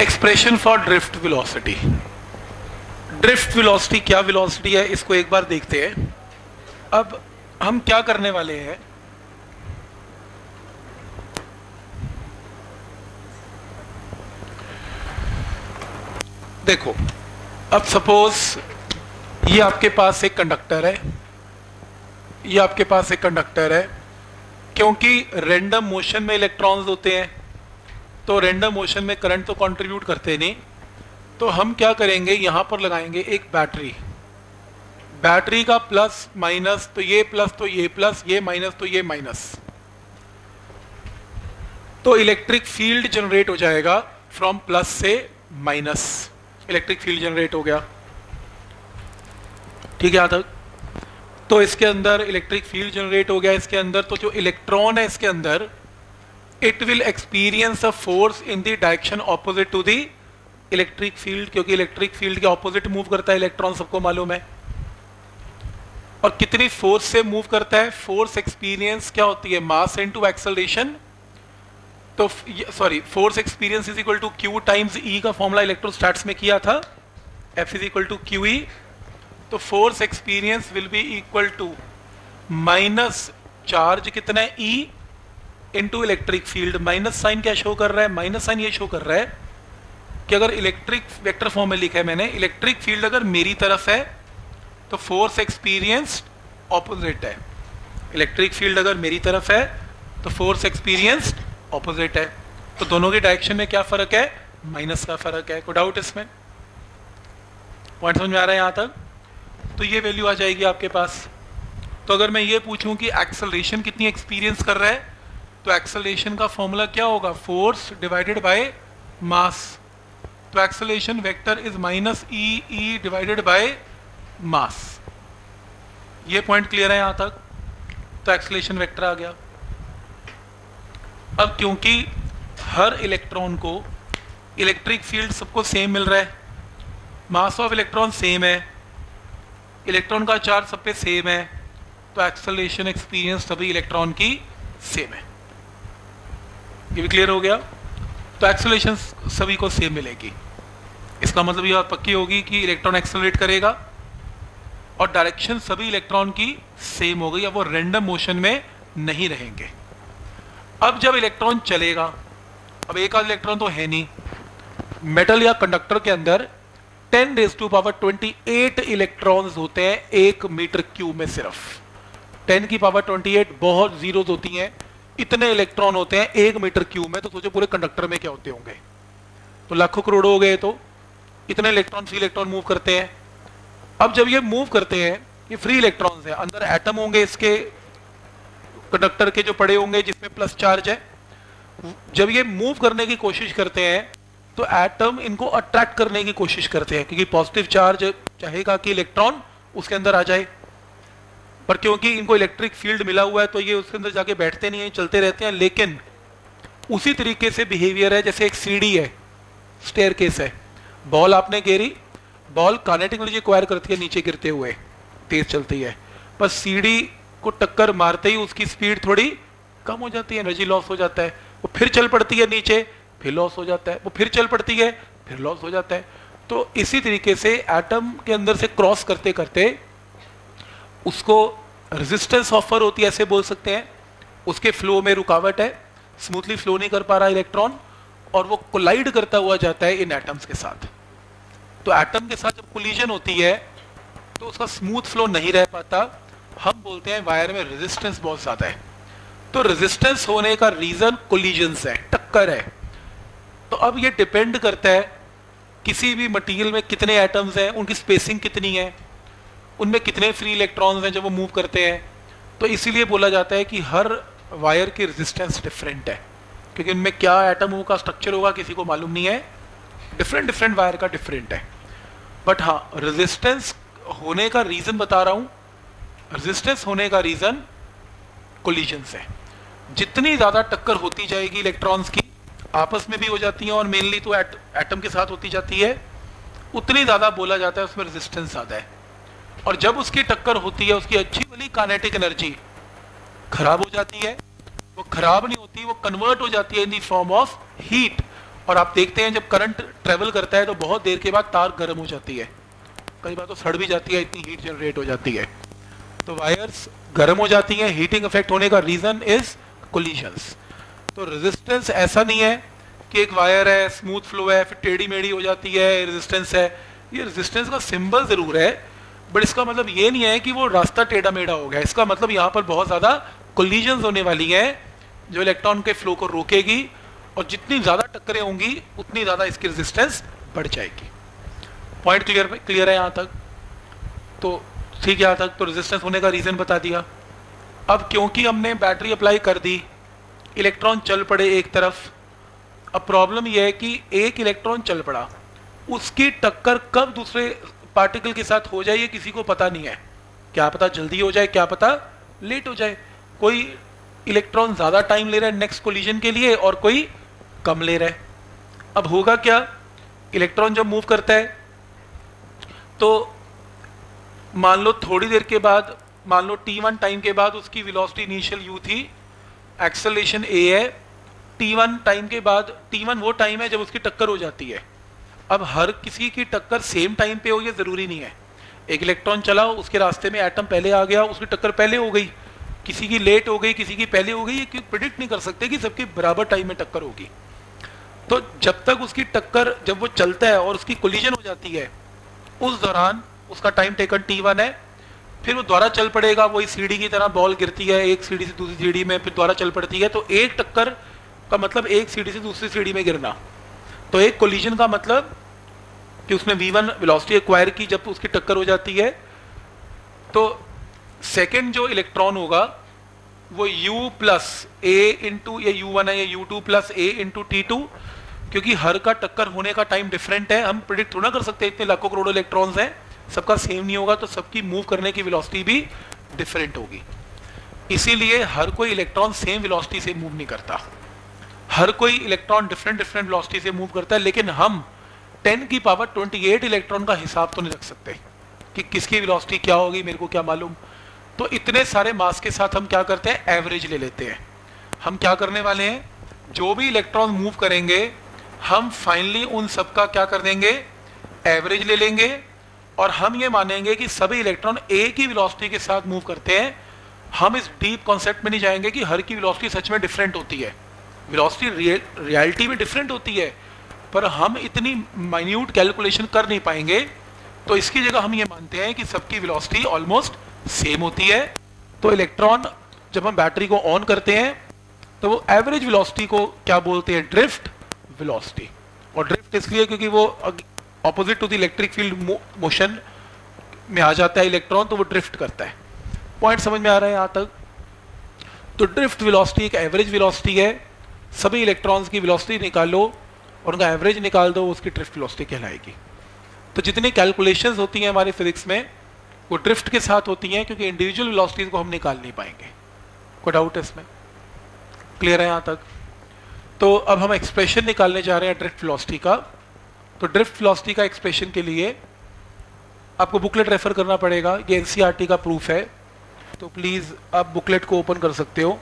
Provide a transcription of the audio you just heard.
Expression for drift velocity drift velocity क्या velocity है? इसको एक बार देखते हैं। अब हम क्या करने वाले हैं? देखो, अब सपोज़ ये आपके पास एक कंडक्टर है। ये आपके पास एक कंडक्टर है, क्योंकि रेंडम मोशन में इलेक्ट्रॉन्स होते हैं। तो रैंडम मोशन में करंट तो कंट्रीब्यूट करते नहीं। तो हम क्या करेंगे? यहाँ पर लगाएँगे एक बैटरी बैटरी का प्लस माइनस तो ये प्लस तो ये प्लस ये माइनस तो ये माइनस तो इलेक्ट्रिक फ़ील्ड जनरेट हो जाएगा फ्रॉम प्लस से माइनस इलेक्ट्रिक फ़ील्ड जनरेट हो गया। ठीक है यहाँ तक तो इसके अंदर इलेक्ट्रिक फ़ील्ड जनरेट हो गया इसके अंदर। तो जो इलेक्ट्रॉन है इसके अंदर it will experience a force in the direction opposite to the electric field क्योंकि इलेक्ट्रिक फ़ील्ड के ऑपोजिट मूव करता है इलेक्ट्रॉन सबको मालूम है। और कितनी फोर्स से मूव करता है? फोर्स एक्सपीरियंस क्या होती है? मास इनटू एक्सेलरेशन तो sorry force experience is equal to q times E का फॉर्मूला इलेक्ट्रोस्टैट्स में किया था। F is equal to q E तो force experience will be equal to minus charge कितना है? E into electric field minus sign क्या show कर रहा है? माइनस साइन ये शो कर रहा है कि अगर इलेक्ट्रिक वेक्टर फॉर्म में लिखा है मैंने इलेक्ट्रिक फ़ील्ड अगर मेरी तरफ़ है तो फोर्स एक्सपीरियंस ऑपोजिट है। इलेक्ट्रिक फ़ील्ड अगर मेरी तरफ़ है तो फोर्स एक्सपीरियंस ऑपोजिट है। तो दोनों के डायरेक्शन में क्या फ़र्क है? माइनस का फ़र्क है। कोई डाउट इसमें? पॉइंट समझ में आ रहा है यहाँ तक? तो ये वैल्यू आ जाएगी आपके पास। तो अगर मैं ये पूछूँ कि एक्सेलरेशन कितनी एक्सपीरियंस कर रहा है? तो एक्सेलरेशन का फॉर्मूला क्या होगा? फोर्स डिवाइडेड बाय मास तो acceleration vector is minus e E divided by mass ये पॉइंट क्लियर है यहाँ तक? तो एक्सलेशन वेक्टर आ गया। अब क्योंकि हर इलेक्ट्रॉन को इलेक्ट्रिक फ़ील्ड सबको सेम मिल रहा है मास ऑफ़ इलेक्ट्रॉन सेम है इलेक्ट्रॉन का चार्ज सब पे सेम है तो एक्सलेशन एक्सपीरियंस सभी इलेक्ट्रॉन की सेम है। ये भी क्लियर हो गया। तो एक्सेलरेशन सभी को सेम मिलेगी। इसका मतलब यह पक्की होगी कि इलेक्ट्रॉन एक्सेलरेट करेगा और डायरेक्शन सभी इलेक्ट्रॉन की सेम हो गई अब वो रैंडम मोशन में नहीं रहेंगे। अब जब इलेक्ट्रॉन चलेगा, अब एक आध इलेक्ट्रॉन तो है नहीं। मेटल या कंडक्टर के अंदर 10 रेज टू पावर 28 इलेक्ट्रॉन्स होते हैं एक मीटर क्यूब में सिर्फ़। 10 की पावर 28 बहुत ज़ीरो होती हैं। इतने इलेक्ट्रॉन होते हैं, एक मीटर क्यूब में तो सोचो पूरे कंडक्टर में क्या होते होंगे? तो लाखों करोड़ों हो गए तो इतने इलेक्ट्रॉन फ्री इलेक्ट्रॉन मूव करते हैं। अब जब ये मूव करते हैं, ये फ्री इलेक्ट्रॉन्स हैं, अंदर एटम होंगे इसके कंडक्टर के जो पड़े होंगे, जिसमें प्लस चार्ज है। जब ये मूव करने की कोशिश करते हैं तो एटम इनको अट्रैक्ट करने की कोशिश करते हैं, क्योंकि पॉजिटिव चार्ज चाहेगा कि इलेक्ट्रॉन उसके अंदर आ जाए। पर क्योंकि इनको इलेक्ट्रिक फ़ील्ड मिला हुआ है तो ये उसके अंदर जाके बैठते नहीं है, चलते रहते हैं, लेकिन उसी तरीके से बिहेवियर है, जैसे एक सीढ़ी है स्टेयर केस है। बॉल आपने घेरी बॉल कानेटिक एनर्जी एक्वायर करती है, नीचे गिरते हुए, तेज चलती है। पर सीढ़ी को टक्कर मारते ही उसकी स्पीड थोड़ी कम हो जाती है एनर्जी लॉस हो जाता है। वो फिर चल पड़ती है नीचे, फिर लॉस हो जाता है। वो फिर चल पड़ती है, फिर लॉस हो जाता है। तो इसी तरीके से एटम के अंदर से क्रॉस करते करते उसको रेजिस्टेंस ऑफ़र होती है, ऐसे बोल सकते हैं। उसके फ्लो में रुकावट है स्मूथली फ्लो नहीं कर पा रहा इलेक्ट्रॉन और वो कोलाइड करता हुआ जाता है इन एटम्स के साथ। तो एटम के साथ जब कोलिजन होती है तो उसका स्मूथ फ्लो नहीं रह पाता। हम बोलते हैं वायर में रेजिस्टेंस बहुत ज़्यादा है। तो रेजिस्टेंस होने का रीजन कोलिजन है, टक्कर है। तो अब ये डिपेंड करता है, किसी भी मटेरियल में कितने एटम्स हैं, उनकी स्पेसिंग कितनी है। उनमें कितने फ्री इलेक्ट्रॉन्स हैं जब वो मूव करते हैं? तो इसीलिए बोला जाता है कि हर वायर की रेजिस्टेंस डिफरेंट है। क्योंकि उनमें क्या एटम का स्ट्रक्चर होगा किसी को मालूम नहीं है। डिफरेंट डिफरेंट वायर का डिफरेंट है। बट हाँ रेजिस्टेंस होने का रीजन बता रहा हूँ। रेजिस्टेंस होने का रीजन कोलिजन है। जितनी ज़्यादा टक्कर होती जाएगी इलेक्ट्रॉन्स की आपस में भी हो जाती है और मेनली तो एट, एटम के साथ होती जाती है। उतनी ज़्यादा बोला जाता है उसमें रेजिस्टेंस ज़्यादा है। और जब उसकी टक्कर होती है, उसकी अच्छी वाली कानेटिक एनर्जी खराब हो जाती है, वो खराब नहीं होती, वो कन्वर्ट हो जाती है in the form of heat और आप देखते हैं, जब करंट ट्रेवल करता है तो बहुत देर के बाद तार गर्म हो जाती है। कई बार तो सड़ भी जाती है, इतनी हीट जनरेट हो जाती है। तो वायर्स गर्म हो जाती हैं हीटिंग इफ़ेक्ट होने का रीजन इज़ कोलिशंस तो रेजिस्टेंस ऐसा नहीं है कि एक वायर है स्मूथ फ्लो है, फिर टेढ़ी मेढ़ी हो जाती है रेजिस्टेंस है। ये रेजिस्टेंस का सिंबल ज़रूर है बट इसका मतलब ये नहीं है कि वो रास्ता टेढ़ा मेढ़ा हो गया। इसका मतलब यहाँ पर बहुत ज़्यादा कोलिजन्स होने वाली है, जो इलेक्ट्रॉन के फ्लो को रोकेगी और जितनी ज़्यादा टक्करें होंगी, उतनी ज़्यादा इसकी रेजिस्टेंस बढ़ जाएगी। पॉइंट क्लियर क्लियर है यहाँ तक? तो ठीक है यहाँ तक तो रेजिस्टेंस होने का रीज़न बता दिया। अब क्योंकि हमने बैटरी अप्लाई कर दी इलेक्ट्रॉन चल पड़े एक तरफ़, अब प्रॉब्लम यह है कि एक इलेक्ट्रॉन चल पड़ा, उसकी टक्कर कब दूसरे पार्टिकल के साथ हो जाए ये किसी को पता नहीं है। क्या पता जल्दी हो जाए, क्या पता लेट हो जाए। कोई इलेक्ट्रॉन ज़्यादा टाइम ले रहा है नेक्स्ट कोलिजन के लिए और कोई कम ले रहा है। अब होगा क्या? इलेक्ट्रॉन जब मूव करता है तो मान लो थोड़ी देर के बाद, मान लो टी वन टाइम के बाद उसकी वेलोसिटी इनिशियल यू थी एक्सेलेशन ए है टी वन टाइम के बाद टी वन वो टाइम है जब उसकी टक्कर हो जाती है। अब हर किसी की टक्कर सेम टाइम पे हो, ये ज़रूरी नहीं है। एक इलेक्ट्रॉन चला उसके रास्ते में एटम पहले आ गया, उसकी टक्कर पहले हो गई। किसी की लेट हो गई, किसी की पहले हो गई, ये प्रिडिक्ट नहीं कर सकते कि सबकी बराबर टाइम में टक्कर होगी? तो जब तक उसकी टक्कर, जब वो चलता है और उसकी कोलिजन हो जाती है, उस दौरान उसका टाइम टेकन टी वन है। फिर वो द्वारा चल पड़ेगा, वही सीढ़ी की तरह बॉल गिरती है, एक सीढ़ी से दूसरी सीढ़ी में फिर द्वारा चल पड़ती है। तो एक टक्कर का मतलब एक सीढ़ी से दूसरी सीढ़ी में गिरना। तो एक कोलिजन का मतलब कि उसने वी वन वेलोसिटी एक्वायर की जब उसकी टक्कर हो जाती है तो सेकेंड जो इलेक्ट्रॉन होगा, वो u प्लस ए इंटू या यू है, या u two plus a into two क्योंकि हर का टक्कर होने का टाइम डिफरेंट है। हम प्रिडिक्ट थोड़ा कर सकते हैं इतने लाखों करोड़ों इलेक्ट्रॉन्स हैं। सबका सेम नहीं होगा तो सबकी मूव करने की वेलोसिटी भी डिफरेंट होगी। इसीलिए हर कोई इलेक्ट्रॉन सेम वेलोसिटी से मूव नहीं करता। हर कोई इलेक्ट्रॉन डिफरेंट डिफरेंट वेलोसिटी से मूव करता है, लेकिन हम 10 की पावर 28 इलेक्ट्रॉन का हिसाब तो नहीं रख सकते। कि किसकी वेलोसिटी क्या होगी, मेरे को क्या मालूम। तो इतने सारे मास के साथ हम क्या करते हैं? एवरेज ले लेते हैं। हम क्या करने वाले हैं? जो भी इलेक्ट्रॉन मूव करेंगे, हम फाइनली उन सब का क्या कर देंगे? एवरेज ले लेंगे। और हम ये मानेंगे कि सभी इलेक्ट्रॉन एक ही वेलोसिटी के साथ मूव करते हैं। हम इस डीप कॉन्सेप्ट में नहीं जाएँगे कि हर की वेलोसिटी सच में डिफरेंट होती है। वेलोसिटी रियलिटी में डिफरेंट होती है। पर हम इतनी माइन्यूट कैलकुलेशन कर नहीं पाएँगे तो इसकी जगह हम ये मानते हैं कि सबकी वेलोसिटी ऑलमोस्ट सेम होती है। तो इलेक्ट्रॉन जब हम बैटरी को ऑन करते हैं तो वो एवरेज वेलोसिटी को क्या बोलते हैं? ड्रिफ्ट वेलोसिटी और ड्रिफ्ट इसलिए क्योंकि वो opposite to the electric field motion में आ जाता है इलेक्ट्रॉन तो वो ड्रिफ्ट करता है। पॉइंट समझ में आ रहा है यहाँ तक? तो ड्रिफ्ट वेलोसिटी एक एवरेज वेलोसिटी है। सभी इलेक्ट्रॉन्स की वेलोसिटी निकाल। और उनका एवरेज निकाल दो उसकी ड्रिफ्ट वेलोसिटी कहलाएगी। तो जितनी कैलकुलेशंस होती हैं हमारे फिजिक्स में, वो ड्रिफ्ट के साथ होती हैं क्योंकि इंडिविजुअल वेलोसिटीज को हम निकाल नहीं पाएँगे। कोई डाउट है इसमें? क्लियर है यहाँ तक? तो अब हम एक्सप्रेशन निकालने जा रहे हैं ड्रिफ्ट वेलोसिटी का। तो ड्रिफ्ट वेलोसिटी का एक्सप्रेशन के लिए आपको बुकलेट रेफर करना पड़ेगा। ये एनसीईआरटी का प्रूफ है। तो प्लीज़ आप बुकलेट को ओपन कर सकते हो।